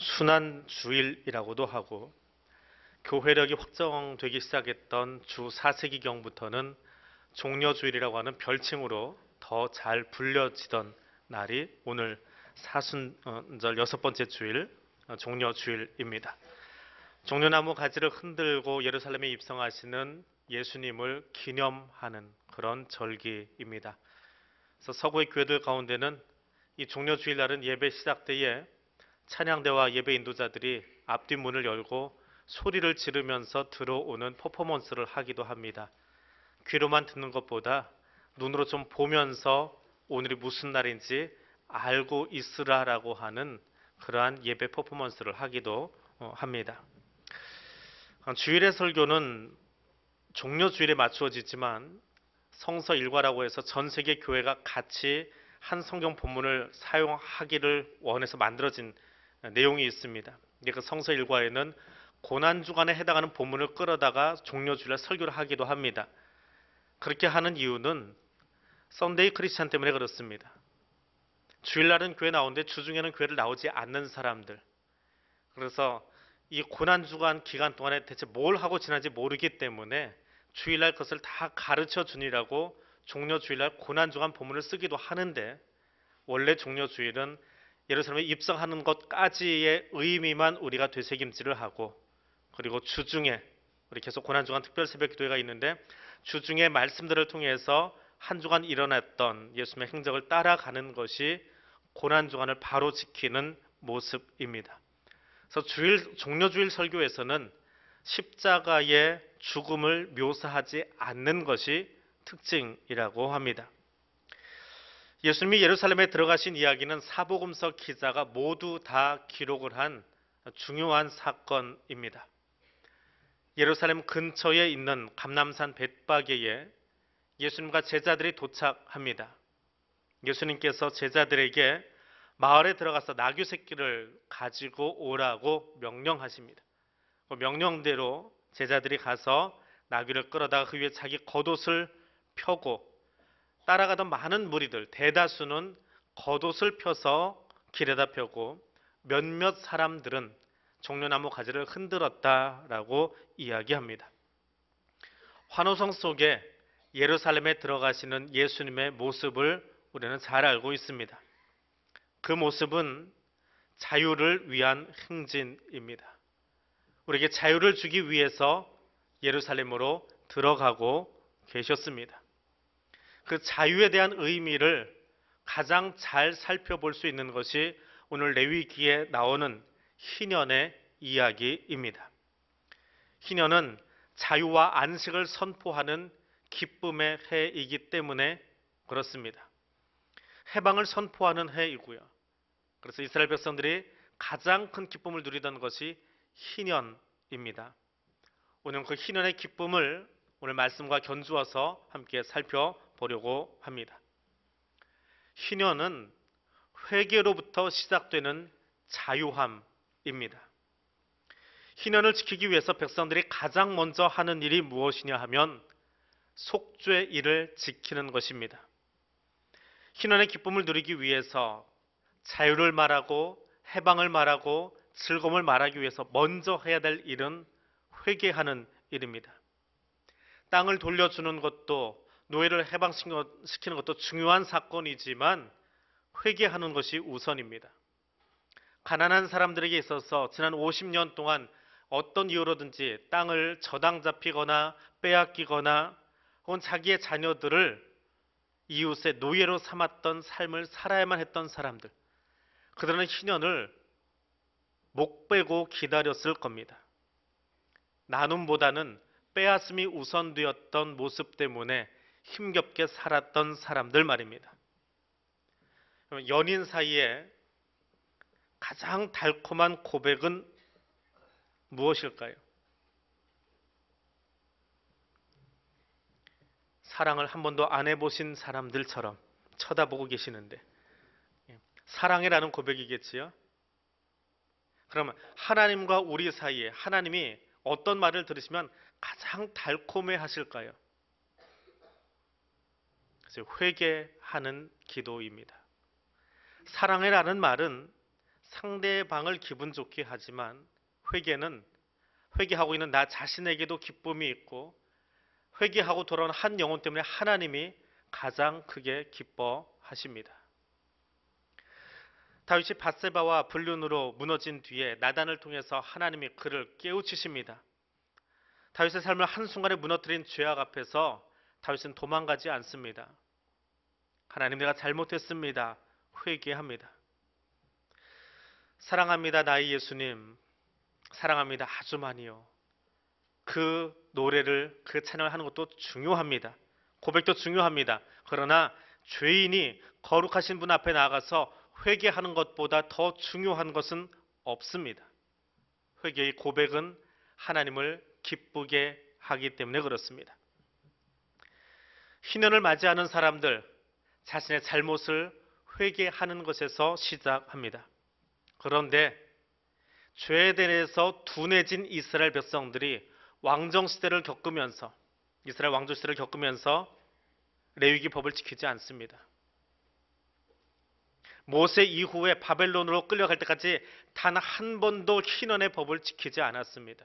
순환 주일이라고도 하고 교회력이 확정되기 시작했던 주 4세기경부터는 종려주일이라고 하는 별칭으로 더 잘 불려지던 날이 오늘 사순절 여섯 번째 주일 어, 종려주일입니다. 종려나무 가지를 흔들고 예루살렘에 입성하시는 예수님을 기념하는 그런 절기입니다. 그래서 서구의 교회들 가운데는 이 종려주일 날은 예배 시작 때에 찬양대와 예배 인도자들이 앞뒤 문을 열고 소리를 지르면서 들어오는 퍼포먼스를 하기도 합니다. 귀로만 듣는 것보다 눈으로 좀 보면서 오늘이 무슨 날인지 알고 있으라라고 하는 그러한 예배 퍼포먼스를 하기도 어, 합니다. 어, 주일의 설교는 종려 주일에 맞추어지지만 성서 일과라고 해서 전 세계 교회가 같이 한 성경 본문을 사용하기를 원해서 만들어진 내용이 있습니다. 그 성서 일과에는 고난 주간에 해당하는 본문을 끌어다가 종려 주일에 설교를 하기도 합니다. 그렇게 하는 이유는 Sunday Christian 때문에 그렇습니다. 주일날은 교회 나오는데 주중에는 교회를 나오지 않는 사람들. 그래서 이 고난 주간 기간 동안에 대체 뭘 하고 지나지 모르기 때문에 주일날 그것을 다 가르쳐 주니라고 종려 주일날 고난 주간 본문을 쓰기도 하는데 원래 종려 주일은 예루살렘에 입성하는 것까지의 의미만 우리가 되새김질을 하고 그리고 주중에 우리 계속 고난 주간 특별 새벽 기도회가 있는데 주중에 말씀들을 통해서 한 주간 일어났던 예수님의 행적을 따라가는 것이 고난 주간을 바로 지키는 모습입니다. 그래서 주일 종려 주일 설교에서는 십자가의 죽음을 묘사하지 않는 것이 특징이라고 합니다. 예수님이 예루살렘에 들어가신 이야기는 사복음서 기자가 모두 다 기록을 한 중요한 사건입니다. 예루살렘 근처에 있는 감남산 벳바게에 예수님과 제자들이 도착합니다. 예수님께서 제자들에게 마을에 들어가서 나귀 새끼를 가지고 오라고 명령하십니다. 그 명령대로 제자들이 가서 나귀를 끌어다가 그 위에 자기 겉옷을 펴고 따라가던 많은 무리들 대다수는 겉옷을 펴서 길에다 펴고 몇몇 사람들은 종려나무 가지를 흔들었다라고 이야기합니다. 환호성 속에 예루살렘에 들어가시는 예수님의 모습을 우리는 잘 알고 있습니다. 그 모습은 자유를 위한 행진입니다. 우리에게 자유를 주기 위해서 예루살렘으로 들어가고 계셨습니다. 그 자유에 대한 의미를 가장 잘 살펴볼 수 있는 것이 오늘 레위기에 나오는 희년의 이야기입니다. 희년은 자유와 안식을 선포하는 기쁨의 해이기 때문에 그렇습니다. 해방을 선포하는 해이고요. 그래서 이스라엘 백성들이 가장 큰 기쁨을 누리던 것이 희년입니다. 오늘 그 희년의 기쁨을 오늘 말씀과 견주어서 함께 살펴 보려고 합니다. 희년은 회개로부터 시작되는 자유함입니다. 희년을 지키기 위해서 백성들이 가장 먼저 하는 일이 무엇이냐 하면 속죄 일을 지키는 것입니다. 희년의 기쁨을 누리기 위해서 자유를 말하고 해방을 말하고 즐거움을 말하기 위해서 먼저 해야 될 일은 회개하는 일입니다. 땅을 돌려주는 것도 노예를 해방시키는 것도 중요한 사건이지만 회개하는 것이 우선입니다. 가난한 사람들에게 있어서 지난 50년 동안 어떤 이유로든지 땅을 저당 잡히거나 빼앗기거나 혹은 자기의 자녀들을 이웃의 노예로 삼았던 삶을 살아야만 했던 사람들. 그들은 희년을 목 빼고 기다렸을 겁니다. 나눔보다는 빼앗음이 우선되었던 모습 때문에 힘겹게 살았던 사람들 말입니다. 연인 사이에 가장 달콤한 고백은 무엇일까요? 사랑을 한 번도 안 해보신 사람들처럼 쳐다보고 계시는데 사랑이라는 고백이겠지요. 그러면 하나님과 우리 사이에 하나님이 어떤 말을 들으시면 가장 달콤해 하실까요? 그래서 회개하는 기도입니다. 사랑이라는 말은 상대방을 기분 좋게 하지만 회개는 회개하고 있는 나 자신에게도 기쁨이 있고 회개하고 돌아온 한 영혼 때문에 하나님이 가장 크게 기뻐하십니다. 다윗이 바세바와 불륜으로 무너진 뒤에 나단을 통해서 하나님이 그를 깨우치십니다. 다윗의 삶을 한순간에 무너뜨린 죄악 앞에서 다윗은 도망가지 않습니다. 하나님 내가 잘못했습니다. 회개합니다. 사랑합니다. 나의 예수님. 사랑합니다. 아주 많이요. 그 노래를 그 찬양을 하는 것도 중요합니다. 고백도 중요합니다. 그러나 죄인이 거룩하신 분 앞에 나가서 회개하는 것보다 더 중요한 것은 없습니다. 회개의 고백은 하나님을 기쁘게 하기 때문에 그렇습니다. 희년을 맞이하는 사람들 자신의 잘못을 회개하는 것에서 시작합니다. 그런데 죄에 대해서 둔해진 이스라엘 백성들이 왕정 시대를 겪으면서 이스라엘 왕조 시대를 겪으면서 레위기 법을 지키지 않습니다. 모세 이후에 바벨론으로 끌려갈 때까지 단 한 번도 희년의 법을 지키지 않았습니다.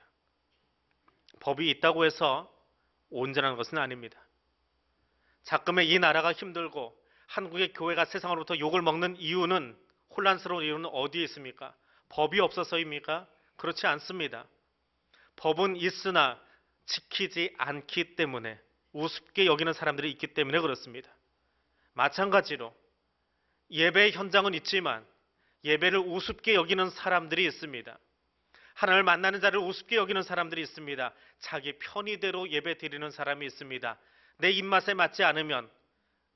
법이 있다고 해서 온전한 것은 아닙니다. 자금의 이 나라가 힘들고 한국의 교회가 세상으로부터 욕을 먹는 이유는 혼란스러운 이유는 어디에 있습니까? 법이 없어서입니까? 그렇지 않습니다. 법은 있으나 지키지 않기 때문에 우습게 여기는 사람들이 있기 때문에 그렇습니다. 마찬가지로 예배 현장은 있지만 예배를 우습게 여기는 사람들이 있습니다. 하나님을 만나는 자를 우습게 여기는 사람들이 있습니다. 자기 편의대로 예배 드리는 사람이 있습니다. 내 입맛에 맞지 않으면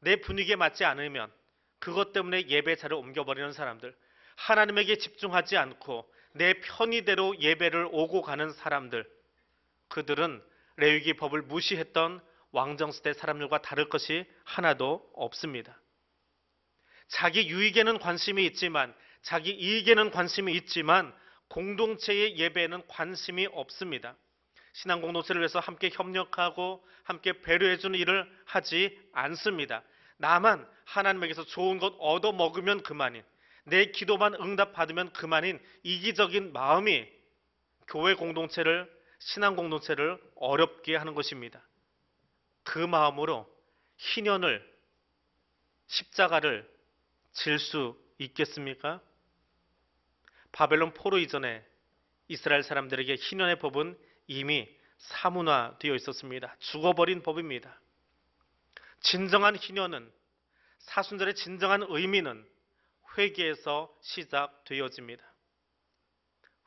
내 분위기에 맞지 않으면 그것 때문에 예배자를 옮겨버리는 사람들 하나님에게 집중하지 않고 내 편의대로 예배를 오고 가는 사람들 그들은 레위기 법을 무시했던 왕정시대 사람들과 다를 것이 하나도 없습니다. 자기 유익에는 관심이 있지만 자기 이익에는 관심이 있지만 공동체의 예배에는 관심이 없습니다. 신앙 공동체를 위해서 함께 협력하고 함께 배려해 주는 일을 하지 않습니다. 나만 하나님에게서 좋은 것 얻어 먹으면 그만인 내 기도만 응답 받으면 그만인 이기적인 마음이 교회 공동체를 신앙 공동체를 어렵게 하는 것입니다. 그 마음으로 희년을 십자가를 질 수 있겠습니까? 바벨론 포로 이전에 이스라엘 사람들에게 희년의 법은 이미 사문화되어 있었습니다. 죽어버린 법입니다. 진정한 희년은 사순절의 진정한 의미는 회개에서 시작되어집니다.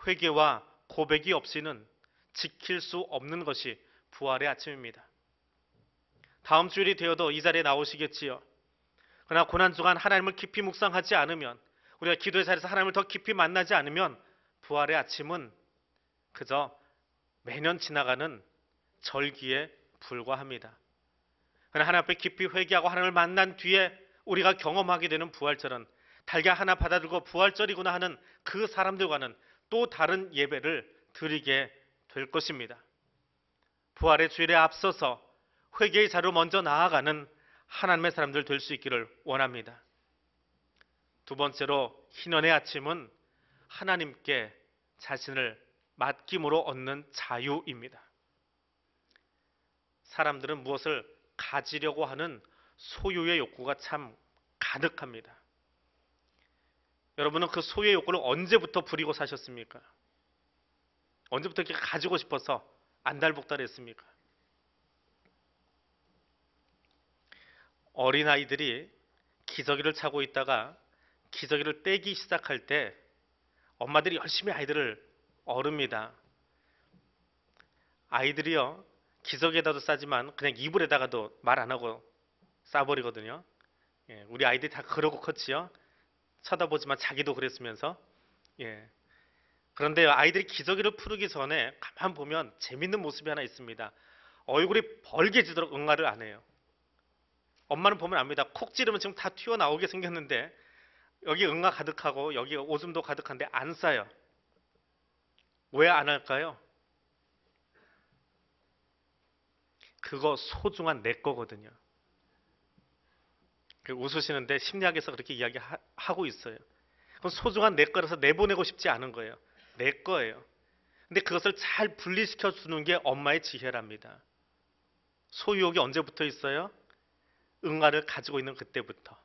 회개와 고백이 없이는 지킬 수 없는 것이 부활의 아침입니다. 다음 주일이 되어도 이 자리에 나오시겠지요. 그러나 고난주간 하나님을 깊이 묵상하지 않으면 우리가 기도의 자리에서 하나님을 더 깊이 만나지 않으면 부활의 아침은 그저 매년 지나가는 절기에 불과합니다. 그러나 하나님 앞에 깊이 회개하고 하나님을 만난 뒤에 우리가 경험하게 되는 부활절은 달걀 하나 받아들고 부활절이구나 하는 그 사람들과는 또 다른 예배를 드리게 될 것입니다. 부활의 주일에 앞서서 회개의 자로 먼저 나아가는 하나님의 사람들 될 수 있기를 원합니다. 두 번째로 희년의 아침은 하나님께 자신을 맡김으로 얻는 자유입니다. 사람들은 무엇을 가지려고 하는 소유의 욕구가 참 가득합니다. 여러분은 그 소유의 욕구를 언제부터 부리고 사셨습니까? 언제부터 이렇게 가지고 싶어서 안달복달했습니까? 어린아이들이 기저귀를 차고 있다가 기저귀를 떼기 시작할 때 엄마들이 열심히 아이들을 어릅니다. 아이들이요 기저귀에다도 싸지만 그냥 이불에다가도 말 안 하고 싸버리거든요. 예, 우리 아이들이 다 그러고 컸지요. 쳐다보지만 자기도 그랬으면서 예. 그런데 아이들이 기저귀를 풀기 전에 가만 보면 재밌는 모습이 하나 있습니다. 얼굴이 벌게지도록 응아를 안 해요. 엄마는 보면 압니다. 콕 찌르면 지금 다 튀어나오게 생겼는데 여기 응아 가득하고 여기 오줌도 가득한데 안 싸요. 왜 안 할까요? 그거 소중한 내 거거든요. 그 웃으시는데 심리학에서 그렇게 이야기하고 있어요. 그건 소중한 내 거라서 내보내고 싶지 않은 거예요. 내 거예요. 근데 그것을 잘 분리시켜 주는 게 엄마의 지혜랍니다. 소유욕이 언제부터 있어요? 응아를 가지고 있는 그때부터.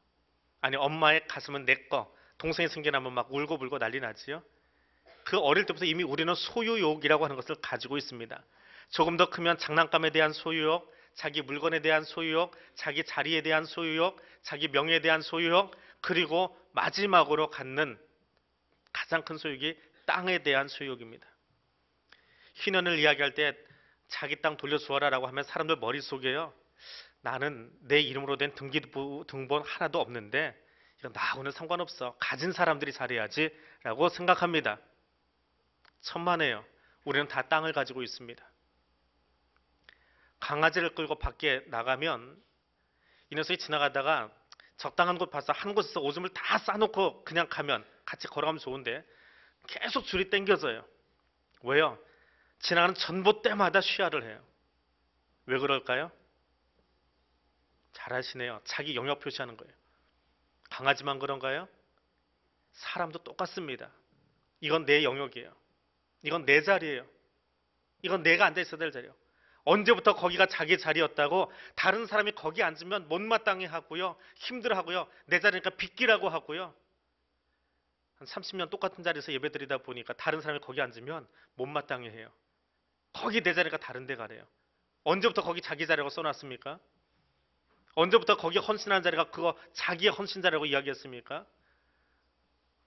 아니 엄마의 가슴은 내 거. 동생이 생겨나면 막 울고 불고 난리 나지요. 그 어릴 때부터 이미 우리는 소유욕이라고 하는 것을 가지고 있습니다. 조금 더 크면 장난감에 대한 소유욕, 자기 물건에 대한 소유욕, 자기 자리에 대한 소유욕, 자기 명예에 대한 소유욕, 그리고 마지막으로 갖는 가장 큰 소유욕이 땅에 대한 소유욕입니다. 희년을 이야기할 때 자기 땅 돌려주어라라고 하면 사람들 머릿속에요. 나는 내 이름으로 된 등기부 등본 하나도 없는데 이건 나하고는 상관없어. 가진 사람들이 잘해야지라고 생각합니다. 천만에요. 우리는 다 땅을 가지고 있습니다. 강아지를 끌고 밖에 나가면 이 녀석이 지나가다가 적당한 곳 봐서 한 곳에서 오줌을 다 싸놓고 그냥 가면 같이 걸어가면 좋은데 계속 줄이 땡겨져요. 왜요? 지나가는 전봇대마다 쉬야를 해요. 왜 그럴까요? 잘하시네요. 자기 영역 표시하는 거예요. 강아지만 그런가요? 사람도 똑같습니다. 이건 내 영역이에요. 이건 내 자리예요. 이건 내가 앉아 있어야 될 자리예요. 언제부터 거기가 자기 자리였다고 다른 사람이 거기 앉으면 못마땅해 하고요. 힘들어하고요. 내 자리니까 빗기라고 하고요. 한 30년 똑같은 자리에서 예배드리다 보니까 다른 사람이 거기 앉으면 못마땅해 해요. 거기 내 자리가 다른 데 가래요. 언제부터 거기 자기 자리라고 써놨습니까? 언제부터 거기 헌신한 자리가 그거 자기의 헌신 자리라고 이야기했습니까?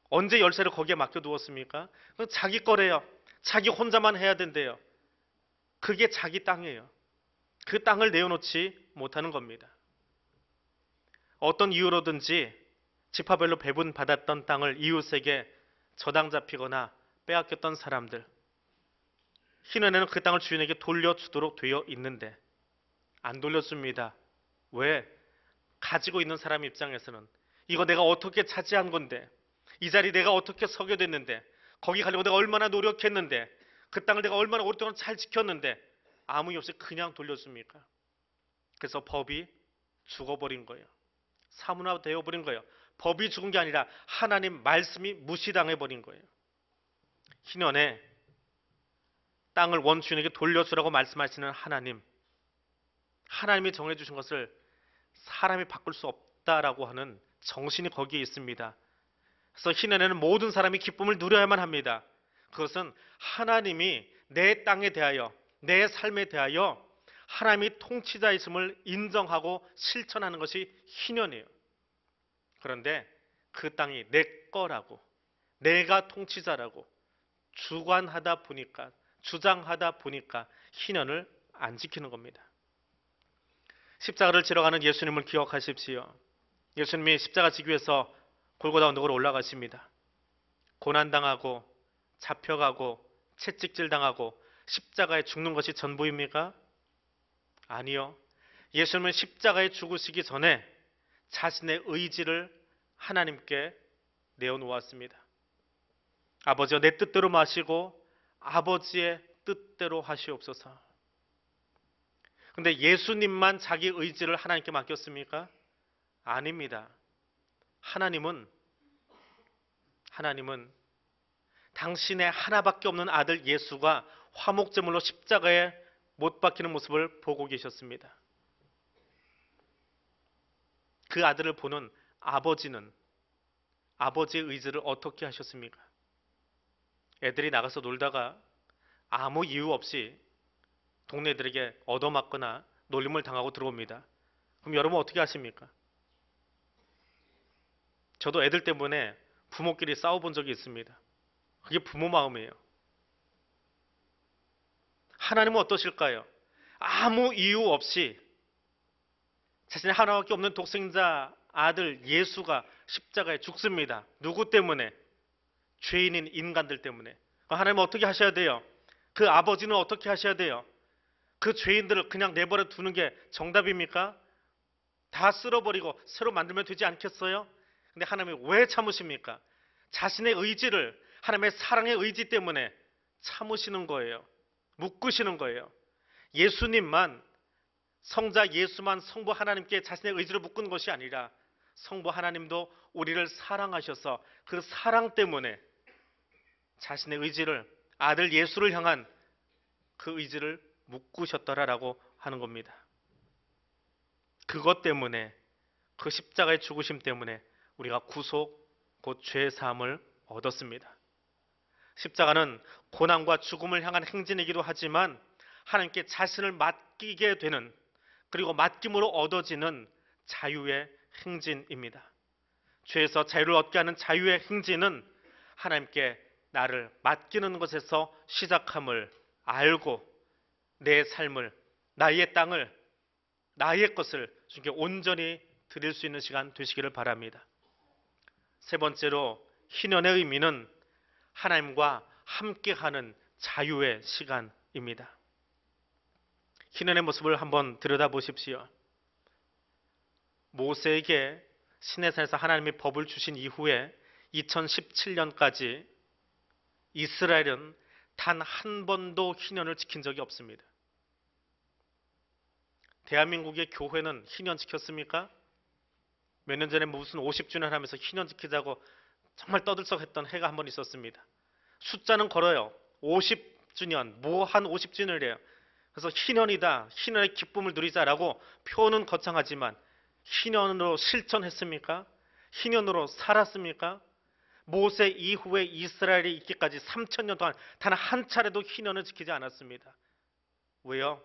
언제 열쇠를 거기에 맡겨두었습니까? 그건 자기 거래요. 자기 혼자만 해야 된대요. 그게 자기 땅이에요. 그 땅을 내어놓지 못하는 겁니다. 어떤 이유로든지 지파별로 배분받았던 땅을 이웃에게 저당 잡히거나 빼앗겼던 사람들 희년에는 그 땅을 주인에게 돌려주도록 되어 있는데 안 돌려줍니다. 왜? 가지고 있는 사람 입장에서는 이거 내가 어떻게 차지한 건데 이 자리 내가 어떻게 서게 됐는데 거기 가려고 내가 얼마나 노력했는데 그 땅을 내가 얼마나 오랫동안 잘 지켰는데 아무 이유 없이 그냥 돌려줍니까? 그래서 법이 죽어버린 거예요. 사문화 되어버린 거예요. 법이 죽은 게 아니라 하나님 말씀이 무시당해 버린 거예요. 희년에 땅을 원주인에게 돌려주라고 말씀하시는 하나님, 하나님이 정해주신 것을 사람이 바꿀 수 없다라고 하는 정신이 거기에 있습니다. 그래서 희년에는 모든 사람이 기쁨을 누려야만 합니다. 그것은 하나님이 내 땅에 대하여 내 삶에 대하여 하나님이 통치자이심을 인정하고 실천하는 것이 희년이에요. 그런데 그 땅이 내 거라고 내가 통치자라고 주관하다 보니까 주장하다 보니까 희년을 안 지키는 겁니다. 십자가를 지러 가는 예수님을 기억하십시오. 예수님이 십자가 지기 위해서 골고다 언덕으로 올라가십니다. 고난당하고 잡혀가고 채찍질 당하고 십자가에 죽는 것이 전부입니까? 아니요. 예수님은 십자가에 죽으시기 전에 자신의 의지를 하나님께 내어놓았습니다. 아버지여 내 뜻대로 마시고 아버지의 뜻대로 하시옵소서. 근데 예수님만 자기 의지를 하나님께 맡겼습니까? 아닙니다. 하나님은 하나님은 당신의 하나밖에 없는 아들 예수가 화목제물로 십자가에 못 박히는 모습을 보고 계셨습니다. 그 아들을 보는 아버지는 아버지의 의지를 어떻게 하셨습니까? 애들이 나가서 놀다가 아무 이유 없이 동네 애들에게 얻어맞거나 놀림을 당하고 들어옵니다. 그럼 여러분 어떻게 하십니까? 저도 애들 때문에 부모끼리 싸워본 적이 있습니다. 그게 부모 마음이에요. 하나님은 어떠실까요? 아무 이유 없이 자신의 하나밖에 없는 독생자 아들 예수가 십자가에 죽습니다. 누구 때문에? 죄인인 인간들 때문에. 하나님은 어떻게 하셔야 돼요? 그 아버지는 어떻게 하셔야 돼요? 그 죄인들을 그냥 내버려 두는 게 정답입니까? 다 쓸어버리고 새로 만들면 되지 않겠어요? 근데 하나님이 왜 참으십니까? 자신의 의지를 하나님의 사랑의 의지 때문에 참으시는 거예요. 묶으시는 거예요. 예수님만 성자 예수만 성부 하나님께 자신의 의지를 묶은 것이 아니라 성부 하나님도 우리를 사랑하셔서 그 사랑 때문에 자신의 의지를 아들 예수를 향한 그 의지를 묶으셨더라라고 하는 겁니다. 그것 때문에 그 십자가의 죽으심 때문에 우리가 구속 곧죄 사함을 얻었습니다. 십자가는 고난과 죽음을 향한 행진이기도 하지만 하나님께 자신을 맡기게 되는 그리고 맡김으로 얻어지는 자유의 행진입니다. 죄에서 자유를 얻게 하는 자유의 행진은 하나님께 나를 맡기는 것에서 시작함을 알고 내 삶을 나의 땅을 나의 것을 주께 온전히 드릴 수 있는 시간 되시기를 바랍니다. 세 번째로 희년의 의미는 하나님과 함께하는 자유의 시간입니다. 희년의 모습을 한번 들여다보십시오. 모세에게 시내산에서 하나님이 법을 주신 이후에 2017년까지 이스라엘은 단 한 번도 희년을 지킨 적이 없습니다. 대한민국의 교회는 희년 지켰습니까? 몇 년 전에 무슨 50주년 하면서 희년 지키자고 정말 떠들썩했던 해가 한 번 있었습니다. 숫자는 걸어요. 50주년, 뭐 한 50주년이래요. 그래서 희년이다, 희년의 기쁨을 누리자라고 표현은 거창하지만 희년으로 실천했습니까? 희년으로 살았습니까? 모세 이후에 이스라엘이 있기까지 3천 년 동안 단 한 차례도 희년을 지키지 않았습니다. 왜요?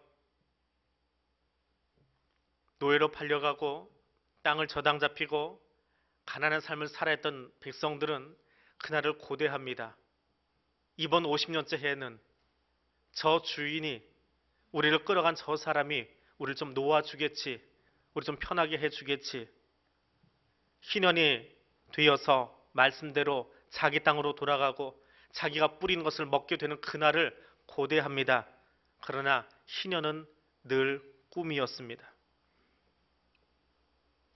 노예로 팔려가고 땅을 저당 잡히고 가난한 삶을 살아했던 백성들은 그날을 고대합니다. 이번 50년째 해에는 저 주인이 우리를 끌어간 저 사람이 우리를 좀 놓아주겠지, 우리 좀 편하게 해주겠지. 희년이 되어서 말씀대로 자기 땅으로 돌아가고 자기가 뿌린 것을 먹게 되는 그날을 고대합니다. 그러나 희년은 늘 꿈이었습니다.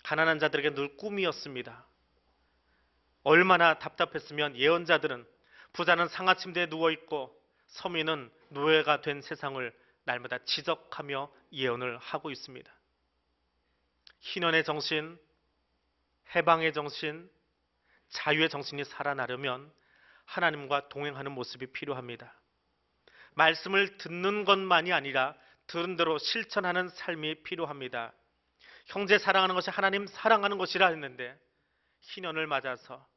가난한 자들에게 늘 꿈이었습니다. 얼마나 답답했으면 예언자들은 부자는 상하 침대에 누워 있고 서민은 노예가 된 세상을 날마다 지적하며 예언을 하고 있습니다. 희년의 정신, 해방의 정신, 자유의 정신이 살아나려면 하나님과 동행하는 모습이 필요합니다. 말씀을 듣는 것만이 아니라 들은 대로 실천하는 삶이 필요합니다. 형제 사랑하는 것이 하나님 사랑하는 것이라 했는데 희년을 맞아서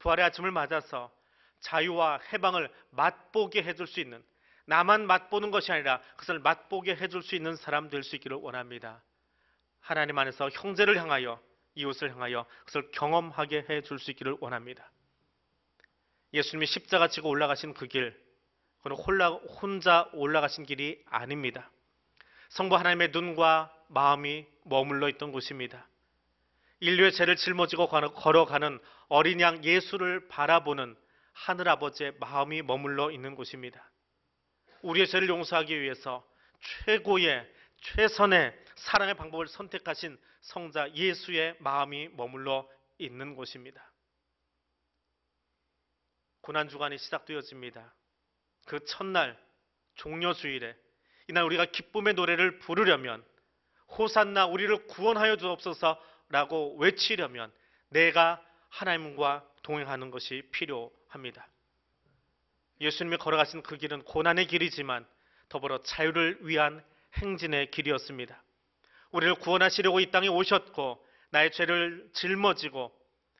부활의 아침을 맞아서 자유와 해방을 맛보게 해줄 수 있는 나만 맛보는 것이 아니라 그것을 맛보게 해줄 수 있는 사람 될 수 있기를 원합니다. 하나님 안에서 형제를 향하여 이웃을 향하여 그것을 경험하게 해줄 수 있기를 원합니다. 예수님이 십자가 지고 올라가신 그 길, 그는 혼자 올라가신 길이 아닙니다. 성부 하나님의 눈과 마음이 머물러 있던 곳입니다. 인류의 죄를 짊어지고 걸어가는 어린 양 예수를 바라보는 하늘 아버지의 마음이 머물러 있는 곳입니다. 우리의 죄를 용서하기 위해서 최고의 최선의 사랑의 방법을 선택하신 성자 예수의 마음이 머물러 있는 곳입니다. 고난 주간이 시작되어집니다. 그 첫날 종려 주일에 이날 우리가 기쁨의 노래를 부르려면 호산나 우리를 구원하여 주옵소서라고 외치려면 내가 하나님과 동행하는 것이 필요합니다. 예수님이 걸어가신 그 길은 고난의 길이지만 더불어 자유를 위한 행진의 길이었습니다. 우리를 구원하시려고 이 땅에 오셨고 나의 죄를 짊어지고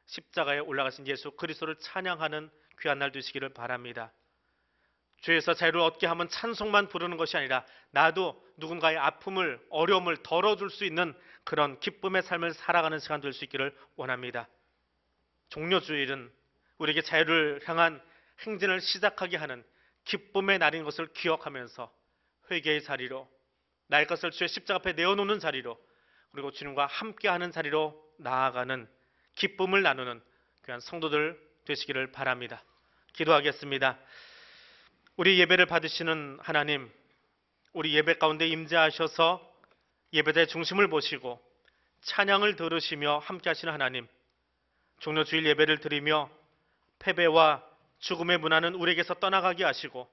십자가에 올라가신 예수 그리스도를 찬양하는 귀한 날 되시기를 바랍니다. 죄에서 자유를 얻게 하면 찬송만 부르는 것이 아니라 나도 누군가의 아픔을 어려움을 덜어줄 수 있는 그런 기쁨의 삶을 살아가는 시간 될 수 있기를 원합니다. 종료주일은 우리에게 자유를 향한 행진을 시작하게 하는 기쁨의 날인 것을 기억하면서 회개의 자리로 나의 것을 주의 십자가 앞에 내어놓는 자리로 그리고 주님과 함께하는 자리로 나아가는 기쁨을 나누는 귀한 성도들 되시기를 바랍니다. 기도하겠습니다. 우리 예배를 받으시는 하나님, 우리 예배 가운데 임재하셔서 예배대 중심을 보시고 찬양을 들으시며 함께 하시는 하나님, 종료 주일 예배를 드리며 패배와 죽음의 문화는 우리에게서 떠나가게 하시고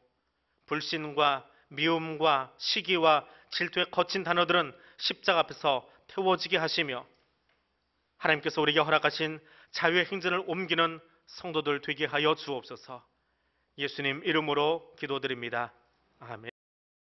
불신과 미움과 시기와 질투의 거친 단어들은 십자가 앞에서 태워지게 하시며 하나님께서 우리에게 허락하신 자유의 행진을 옮기는 성도들 되게 하여 주옵소서. 예수님 이름으로 기도드립니다. 아멘.